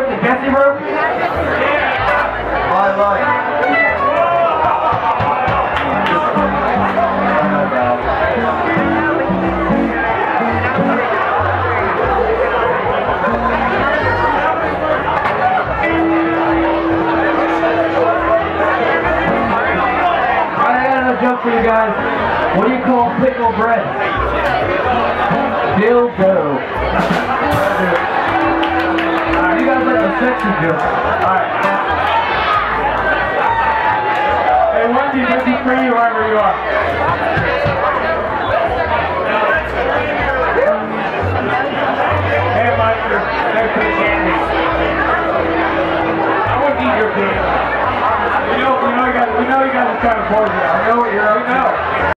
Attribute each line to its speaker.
Speaker 1: room, the Jesse room? My life. for you guys. What do you call pickle bread? Dildo joke. Alright.
Speaker 2: Hey, Wendy, this is for you wherever you are. Hey, Mike. I want to eat your candy. We know, we know you guys, we know you guys are to force it. I know